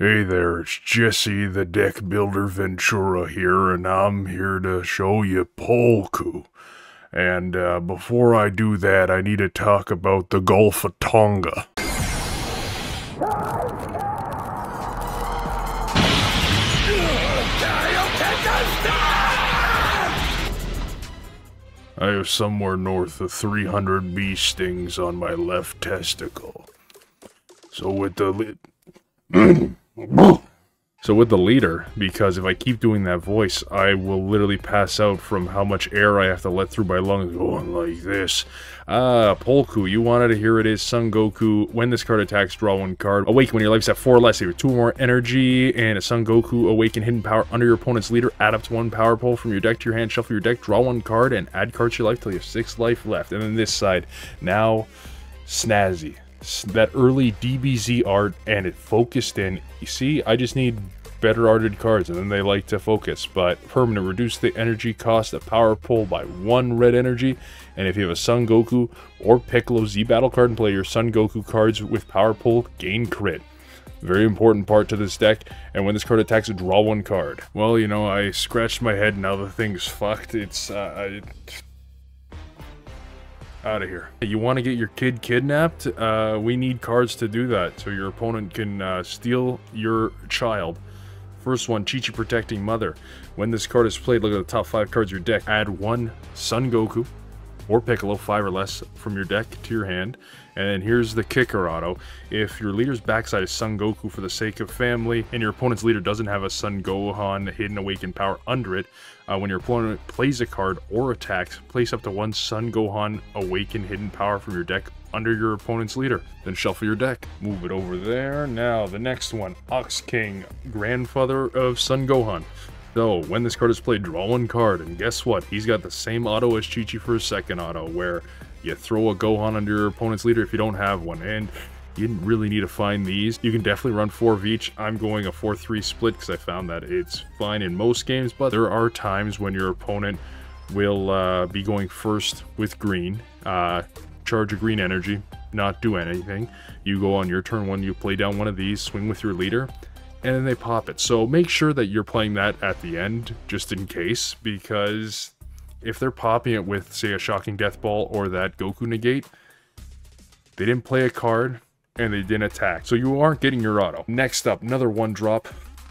Hey there, it's Jesse the Deck Builder Ventura here, and I'm here to show you Poleku. And uh, before I do that, I need to talk about the Gulf of Tonga. I have somewhere north of 300 bee stings on my left testicle. So with the So with the leader, because if I keep doing that voice, I will literally pass out from how much air I have to let through my lungs going like this. Ah, Poleku, you wanted to hear it is Son Goku. When this card attacks, draw one card. Awaken when your life's at 4 or less. You have 2 more energy, and a Son Goku Awaken hidden power under your opponent's leader. Add up to 1 power pole from your deck to your hand. Shuffle your deck, draw 1 card, and add cards to your life till you have 6 life left. And then this side, now Snazzy that early DBZ art and it focused in. You see, I just need better arted cards and then they like to focus. But permanent, reduce the energy cost of power pole by one red energy. And if you have a Son Goku or Piccolo Z battle card and play your Son Goku cards with power pole, gain crit. Very important part to this deck, and when this card attacks, it, draw one card. Well, you know, I scratched my head, now the thing's fucked. It's, uh, out of here. You want to get your kid kidnapped? Uh, we need cards to do that, so your opponent can uh, steal your child. First one, Chi Chi Protecting Mother. When this card is played, look at the top 5 cards of your deck. Add one Son Goku or Piccolo, 5 or less, from your deck to your hand. And here's the kicker auto. If your leader's backside is Son Goku for the sake of family, and your opponent's leader doesn't have a Son Gohan Hidden Awakened power under it, uh, when your opponent plays a card or attacks, place up to one Son Gohan Awakened Hidden power from your deck under your opponent's leader. Then shuffle your deck. Move it over there. Now, the next one, Ox King, grandfather of Son Gohan. So, when this card is played, draw one card, and guess what? He's got the same auto as Chi-Chi for his second auto, where you throw a Gohan under your opponent's leader if you don't have one, and you didn't really need to find these. You can definitely run four of each. I'm going a 4-3 split because I found that it's fine in most games, but there are times when your opponent will uh, be going first with green, uh, charge a green energy, not do anything. You go on your turn one, you play down one of these, swing with your leader, and then they pop it. So make sure that you're playing that at the end, just in case, because if they're popping it with, say, a Shocking Death Ball or that Goku Negate, they didn't play a card and they didn't attack. So you aren't getting your auto. Next up, another one drop.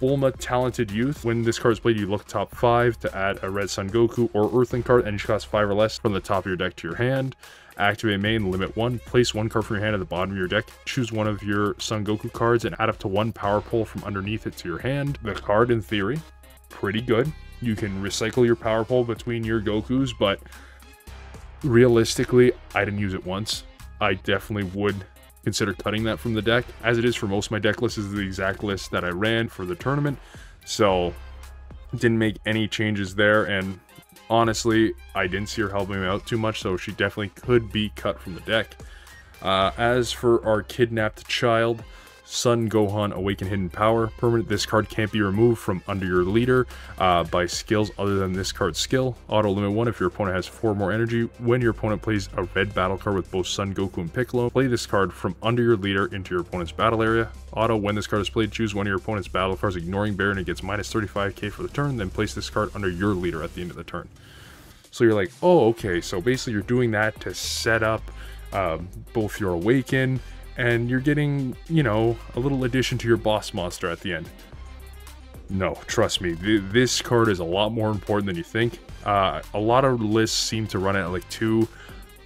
Bulma Talented Youth. When this card is played, you look top 5 to add a Red Son Goku or Earthling card, and you cost 5 or less from the top of your deck to your hand. Activate main, limit 1, place one card from your hand at the bottom of your deck, choose one of your Son Goku cards, and add up to one power pole from underneath it to your hand. The card, in theory, pretty good. You can recycle your power pole between your Gokus, but realistically, I didn't use it once. I definitely would consider cutting that from the deck. As it is for most of my deck lists, is the exact list that I ran for the tournament. So didn't make any changes there. And honestly, I didn't see her helping me out too much. So she definitely could be cut from the deck. Uh, as for our kidnapped child, Son Gohan Awaken Hidden Power. Permanent, this card can't be removed from under your leader uh, by skills other than this card's skill. Auto limit 1 if your opponent has 4 more energy. When your opponent plays a red battle card with both Son Goku and Piccolo, play this card from under your leader into your opponent's battle area. Auto, when this card is played, choose one of your opponent's battle cards ignoring Barrier and it gets minus 35k for the turn, then place this card under your leader at the end of the turn. So you're like, oh, okay, so basically you're doing that to set up um, both your Awaken and you're getting, you know, a little addition to your boss monster at the end. No, trust me, th this card is a lot more important than you think. Uh, a lot of lists seem to run it at like 2.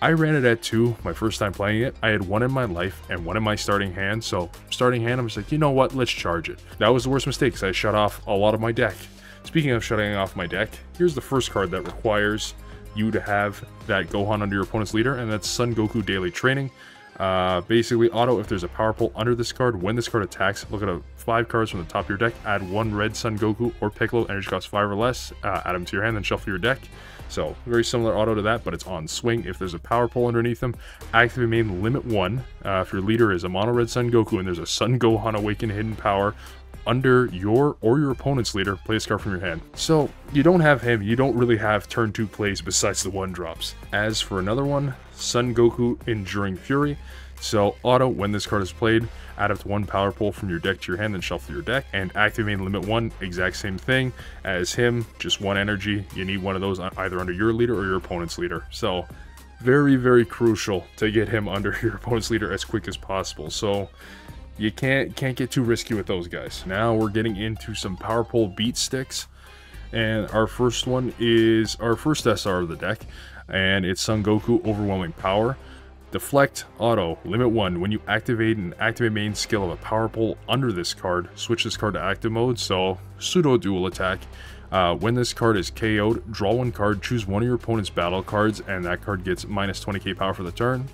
I ran it at 2 my first time playing it. I had one in my life and one in my starting hand, so starting hand, I was like, you know what, let's charge it. That was the worst mistake because I shut off a lot of my deck. Speaking of shutting off my deck, here's the first card that requires you to have that Gohan under your opponent's leader, and that's Son Goku Daily Training. Uh, basically, auto if there's a power pole under this card. When this card attacks, look at a five cards from the top of your deck. Add one red Son Goku or Piccolo, energy cost five or less. Uh, add them to your hand, then shuffle your deck. So very similar auto to that, but it's on swing. If there's a power pole underneath them, activate main limit one. Uh, if your leader is a mono red Son Goku and there's a Son Gohan Awaken hidden power under your or your opponent's leader, play a card from your hand. So you don't have him, you don't really have turn two plays besides the one drops. As for another one, Son Goku Enduring Fury. So auto, when this card is played, add up to one power pole from your deck to your hand, then shuffle your deck. And activate limit one, exact same thing as him, just one energy. You need one of those either under your leader or your opponent's leader. So very, very crucial to get him under your opponent's leader as quick as possible. So you can't can't get too risky with those guys. Now we're getting into some power pole beat sticks. And our first one is our first SR of the deck, and it's Son Goku Overwhelming Power. Deflect Auto, Limit 1. When you activate an activate main skill of a power pole under this card, switch this card to active mode, so pseudo dual attack. Uh, when this card is KO'd, draw one card, choose one of your opponent's battle cards, and that card gets minus 20k power for the turn.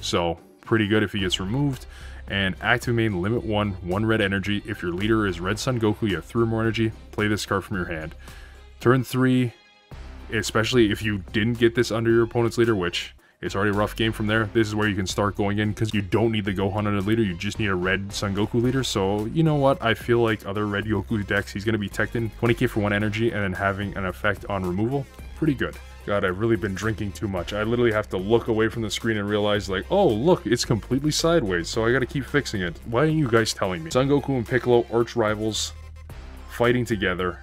So, pretty good if he gets removed. And active main limit 1, 1 red energy. If your leader is Red Son Goku, you have 3 more energy, play this card from your hand. Turn 3, especially if you didn't get this under your opponent's leader, which it's already a rough game from there. This is where you can start going in because you don't need the Gohan under leader. You just need a red Son Goku leader. So, you know what? I feel like other red Goku decks, he's going to be in 20k for one energy and then having an effect on removal. Pretty good. God, I've really been drinking too much. I literally have to look away from the screen and realize, like, oh, look, it's completely sideways, so I gotta keep fixing it. Why aren't you guys telling me? Son Goku and Piccolo, arch rivals, fighting together.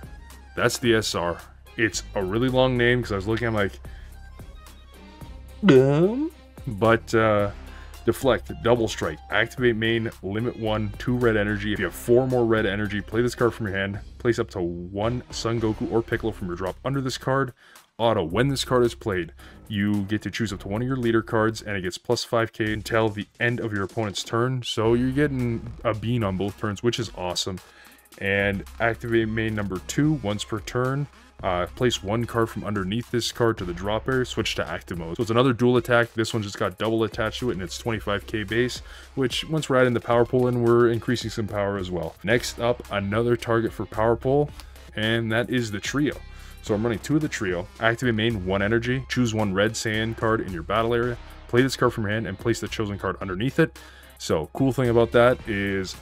That's the SR. It's a really long name because I was looking, I'm like, Dumb. But, uh, deflect, double strike, activate main, limit one, two red energy. If you have four more red energy, play this card from your hand, place up to one Son Goku or Piccolo from your drop under this card. Auto, when this card is played, you get to choose up to one of your leader cards and it gets plus 5k until the end of your opponent's turn. So you're getting a bean on both turns, which is awesome. And activate main number two once per turn. Uh, place one card from underneath this card to the drop area, switch to active mode. So it's another dual attack. This one just got double attached to it and it's 25k base, which once we're adding the power pole in, we're increasing some power as well. Next up, another target for power pole, and that is the trio. So I'm running two of the trio, activate main, one energy, choose one red Saiyan card in your battle area, play this card from your hand, and place the chosen card underneath it. So cool thing about that is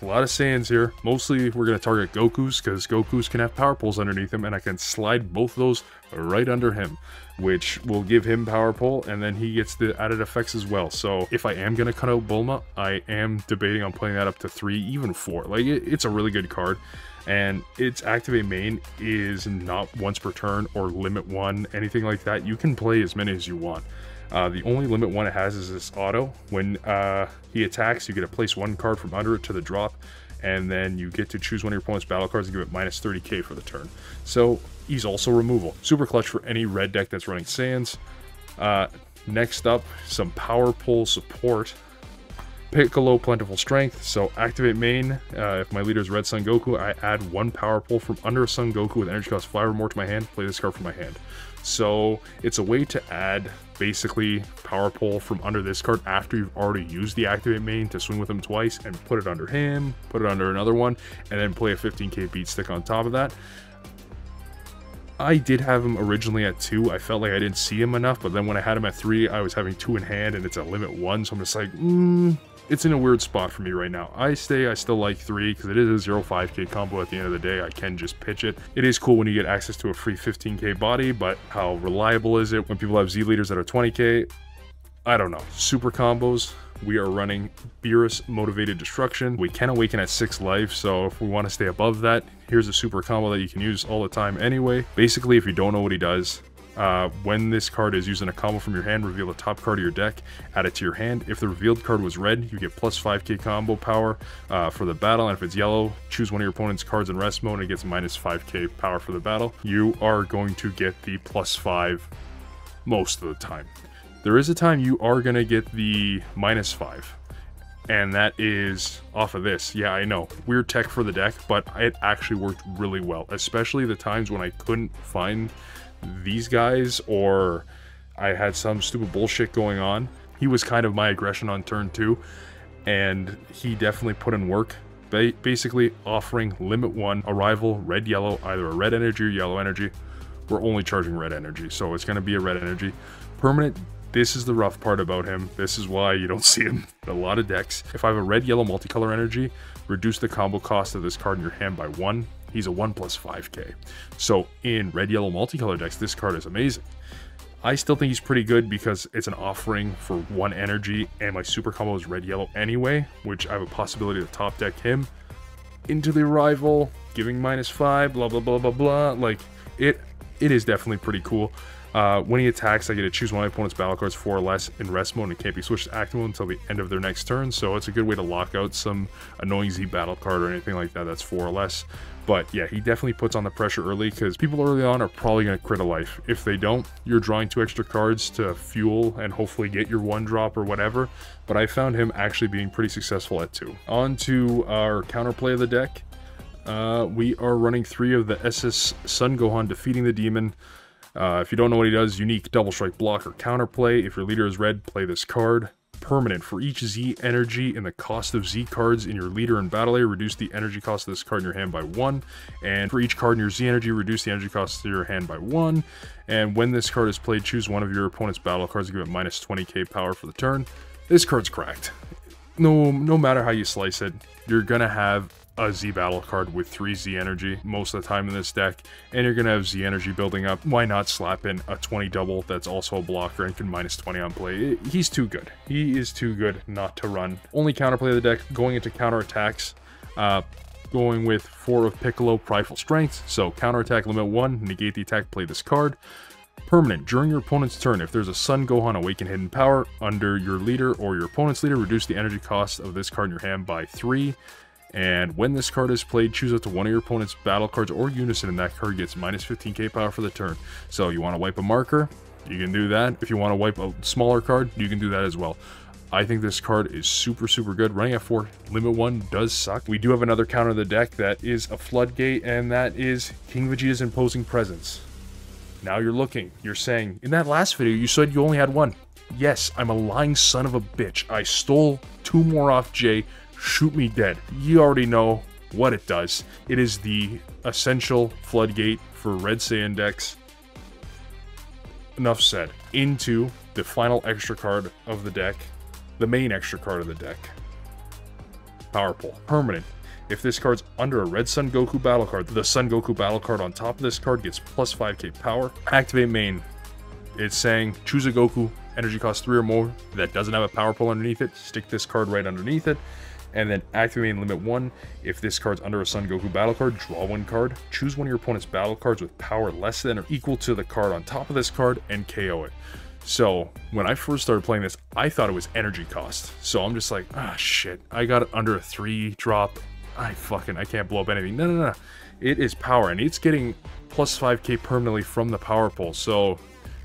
a lot of Saiyans here. Mostly we're going to target Goku's because Goku's can have power poles underneath him and I can slide both those right under him which will give him power pole and then he gets the added effects as well. So if I am going to cut out Bulma, I am debating on playing that up to three, even four. Like it, it's a really good card and its activate main is not once per turn or limit one, anything like that. You can play as many as you want. Uh, the only limit one it has is this auto. When uh, he attacks, you get to place one card from under it to the drop, and then you get to choose one of your opponent's battle cards and give it minus 30k for the turn. So he's also removal. Super clutch for any red deck that's running Saiyans. Uh, next up, some power pole support. Piccolo Plentiful Strength, so activate main. Uh, if my leader is Red Son Goku, I add one power pole from under a Son Goku with energy cost 5 or more to my hand, play this card from my hand. So it's a way to add basically power pole from under this card after you've already used the activate main to swing with him twice and put it under him, put it under another one, and then play a 15k beat stick on top of that. I did have him originally at 2. I felt like I didn't see him enough, but then when I had him at 3, I was having 2 in hand and it's a limit 1, so I'm just like, hmm it's in a weird spot for me right now. I stay, I still like 3 because it is a 0-5k combo at the end of the day. I can just pitch it. It is cool when you get access to a free 15k body, but how reliable is it when people have Z leaders that are 20k? I don't know. Super combos. We are running Beerus Motivated Destruction. We can awaken at 6 life, so if we want to stay above that, here's a super combo that you can use all the time anyway. Basically, if you don't know what he does, uh, when this card is using a combo from your hand, reveal the top card of your deck, add it to your hand. If the revealed card was red, you get plus 5k combo power uh, for the battle, and if it's yellow, choose one of your opponent's cards in rest mode and it gets minus 5k power for the battle. You are going to get the plus 5 most of the time. There is a time you are going to get the minus 5 and that is off of this. Yeah, I know, weird tech for the deck, but it actually worked really well, especially the times when I couldn't find these guys or I had some stupid bullshit going on. He was kind of my aggression on turn two, and he definitely put in work. Ba basically offering limit one arrival red yellow, either a red energy or yellow energy. We're only charging red energy, so it's going to be a red energy. Permanent this is the rough part about him. This is why you don't see him a lot of decks. If I have a red yellow multicolor energy, reduce the combo cost of this card in your hand by one. He's a 1 plus 5k. So in red, yellow, multicolor decks, this card is amazing. I still think he's pretty good because it's an offering for one energy, and my super combo is red yellow anyway, which I have a possibility to top deck him into the rival, giving minus five, blah blah blah blah blah. Like it, it is definitely pretty cool. Uh, when he attacks, I get to choose one of my opponent's battle cards four or less in rest mode and can't be switched to active mode until the end of their next turn. So it's a good way to lock out some annoying Z battle card or anything like that that's four or less. But yeah, he definitely puts on the pressure early because people early on are probably going to crit a life. If they don't, you're drawing two extra cards to fuel and hopefully get your one drop or whatever. But I found him actually being pretty successful at two. On to our counterplay of the deck. Uh, we are running three of the SS Son Gohan defeating the demon. Uh, if you don't know what he does, unique double strike block or counterplay. If your leader is red, play this card. Permanent. For each Z energy and the cost of Z cards in your leader and battle area, reduce the energy cost of this card in your hand by one. And for each card in your Z energy, reduce the energy cost of your hand by one. And when this card is played, choose one of your opponent's battle cards to give it minus 20k power for the turn. This card's cracked. No, no matter how you slice it, you're gonna have a Z battle card with 3 Z energy most of the time in this deck, and you're going to have Z energy building up. Why not slap in a 20 double that's also a blocker and can minus 20 on play? He's too good. He is too good not to run. Only counterplay of the deck, going into counter attacks. Uh, going with 4 of Piccolo Prideful Strength, so counterattack limit 1, negate the attack, play this card. Permanent. During your opponent's turn, if there's a Son Gohan Awaken Hidden Power under your leader or your opponent's leader, reduce the energy cost of this card in your hand by 3. And when this card is played, choose up to one of your opponent's battle cards or unison, and that card gets minus 15k power for the turn. So you want to wipe a marker, you can do that. If you want to wipe a smaller card, you can do that as well. I think this card is super, super good. Running at 4, limit 1 does suck. We do have another counter of the deck that is a Floodgate, and that is King Vegeta's Imposing Presence. Now you're looking, you're saying, in that last video, you said you only had one. Yes, I'm a lying son of a bitch. I stole two more off Jay shoot me dead. You already know what it does. It is the essential floodgate for Red Saiyan decks. Enough said. Into the final extra card of the deck, the main extra card of the deck. Power Pole. Permanent. If this card's under a Red Son Goku battle card, the Son Goku battle card on top of this card gets plus 5k power. Activate main. It's saying choose a Goku, energy cost 3 or more, that doesn't have a power pole underneath it. Stick this card right underneath it and then activating limit 1. If this card's under a Son Goku battle card, draw one card. Choose one of your opponent's battle cards with power less than or equal to the card on top of this card and KO it. So when I first started playing this, I thought it was energy cost. So I'm just like, ah, shit, I got it under a 3 drop. I fucking, I can't blow up anything. No, no, no. It is power, and it's getting plus 5k permanently from the power pole. So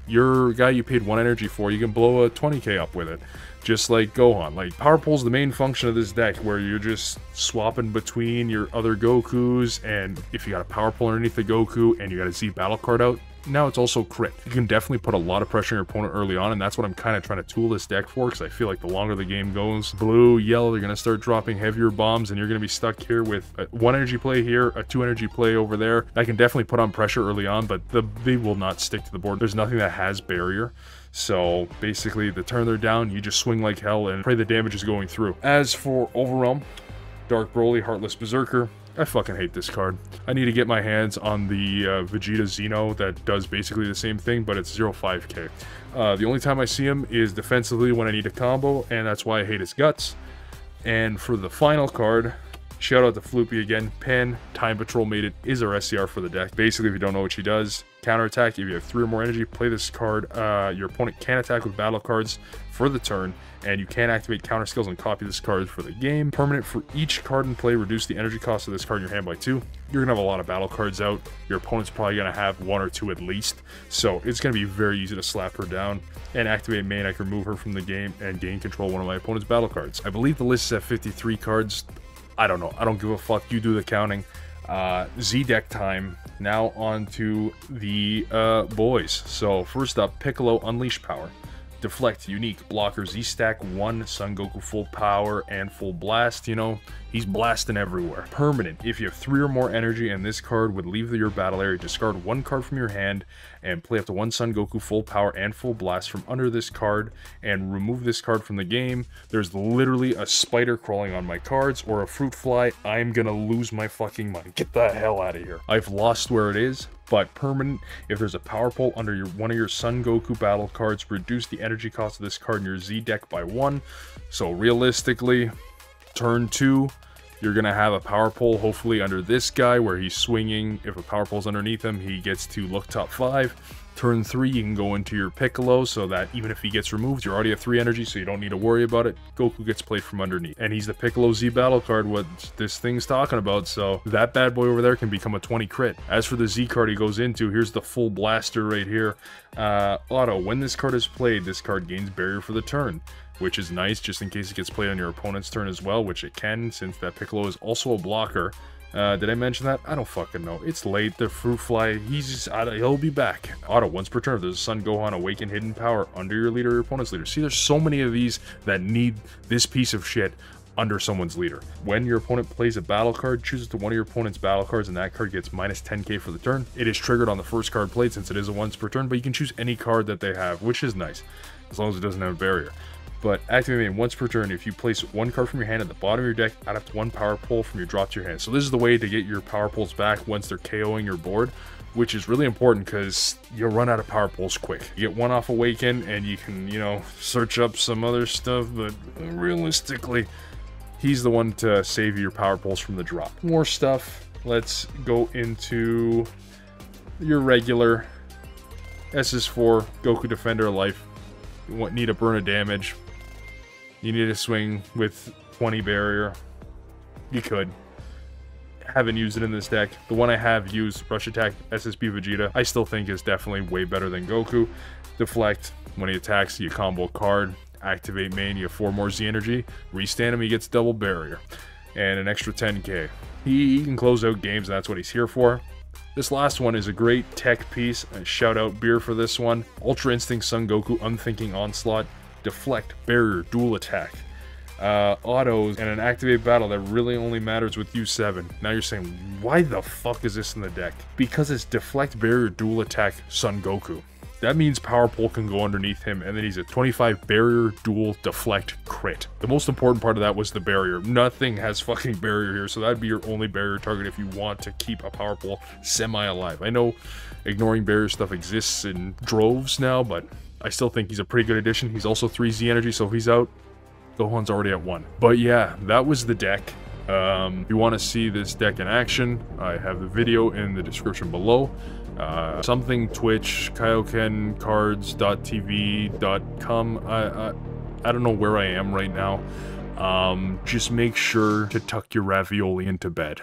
your guy you paid one energy for, you can blow a 20k up with it just like Gohan. Like, Power Pole's the main function of this deck, where you're just swapping between your other Gokus, and if you got a Power Pole underneath the Goku, and you got a Z battle card out, now it's also crit. You can definitely put a lot of pressure on your opponent early on, and that's what I'm kind of trying to tool this deck for, because I feel like the longer the game goes, blue, yellow, they're going to start dropping heavier bombs, and you're going to be stuck here with one energy play here, a two energy play over there. I can definitely put on pressure early on, but the, they will not stick to the board. There's nothing that has barrier. So basically, the turn they're down, you just swing like hell and pray the damage is going through. As for Overwhelm, Dark Broly, Heartless Berserker, I fucking hate this card. I need to get my hands on the uh, Vegeta Xeno that does basically the same thing, but it's 0.5k. Uh, the only time I see him is defensively when I need a combo, and that's why I hate his guts. And for the final card, shout out to Floopy again. Pen, Time Patrol made it, is our SCR for the deck. Basically, if you don't know what she does, counterattack. If you have three or more energy, play this card. Uh, your opponent can attack with battle cards for the turn, and you can activate counter skills and copy this card for the game. Permanent for each card in play, reduce the energy cost of this card in your hand by two. You're gonna have a lot of battle cards out. Your opponent's probably gonna have one or two at least, so it's gonna be very easy to slap her down and activate main. I can remove her from the game and gain control one of my opponent's battle cards. I believe the list is at 53 cards. I don't know. I don't give a fuck. You do the counting. Uh, Z deck time. Now on to the uh, boys. So first up, Piccolo Unleash Power. Deflect, unique, blocker, Z-Stack, 1, Son Goku full power and full blast, you know. He's blasting everywhere. Permanent. If you have three or more energy and this card would leave your battle area, discard one card from your hand and play up to one Son Goku full power and full blast from under this card and remove this card from the game. There's literally a spider crawling on my cards or a fruit fly. I'm gonna lose my fucking money. Get the hell out of here. I've lost where it is but permanent. If there's a power pole under your one of your Son Goku battle cards, reduce the energy cost of this card in your Z deck by one. So realistically, turn two, you're going to have a power pole hopefully under this guy where he's swinging. If a power pole's underneath him, he gets to look top five. Turn three, you can go into your Piccolo so that even if he gets removed, you already have three energy, so you don't need to worry about it. Goku gets played from underneath. And he's the Piccolo Z battle card, what this thing's talking about, so that bad boy over there can become a 20 crit. As for the Z card he goes into, here's the full blaster right here. Uh, auto, when this card is played, this card gains barrier for the turn which is nice just in case it gets played on your opponent's turn as well, which it can since that Piccolo is also a blocker. Uh, did I mention that? I don't fucking know. It's late. The fruit fly, he's just, he'll be back. Auto, once per turn, there's a Son Gohan Awaken Hidden Power under your leader your opponent's leader. See, there's so many of these that need this piece of shit under someone's leader. When your opponent plays a battle card, chooses to one of your opponent's battle cards, and that card gets minus 10k for the turn. It is triggered on the first card played since it is a once per turn, but you can choose any card that they have, which is nice, as long as it doesn't have a barrier but activating once per turn if you place one card from your hand at the bottom of your deck, add up to one power pole from your drop to your hand. So this is the way to get your power poles back once they're KOing your board, which is really important because you'll run out of power poles quick. You get one off Awaken and you can, you know, search up some other stuff, but realistically, he's the one to save your power poles from the drop. More stuff. Let's go into your regular SS4 Goku Defender Life. You need a burn of damage, you need to swing with 20 barrier. You could. Haven't used it in this deck. The one I have used, Rush Attack SSB Vegeta, I still think is definitely way better than Goku. Deflect, when he attacks, you combo card, activate main, you have 4 more Z energy, restand him, he gets double barrier, and an extra 10k. He, he can close out games, and that's what he's here for. This last one is a great tech piece. shout out Beer for this one. Ultra Instinct Son Goku Unthinking Onslaught deflect, barrier, dual attack, uh, autos, and an activate battle that really only matters with U7. Now you're saying, why the fuck is this in the deck? Because it's deflect, barrier, dual attack, Son Goku. That means Power Pole can go underneath him, and then he's a 25 barrier, dual, deflect, crit. The most important part of that was the barrier. Nothing has fucking barrier here, so that'd be your only barrier target if you want to keep a Power Pole semi-alive. I know ignoring barrier stuff exists in droves now, but I still think he's a pretty good addition. He's also 3Z energy, so if he's out, Gohan's already at 1. But yeah, that was the deck. Um, if you want to see this deck in action, I have the video in the description below. Uh, something Twitch, kaiokenkards.tv.com. I, I, I don't know where I am right now. Um, just make sure to tuck your ravioli into bed.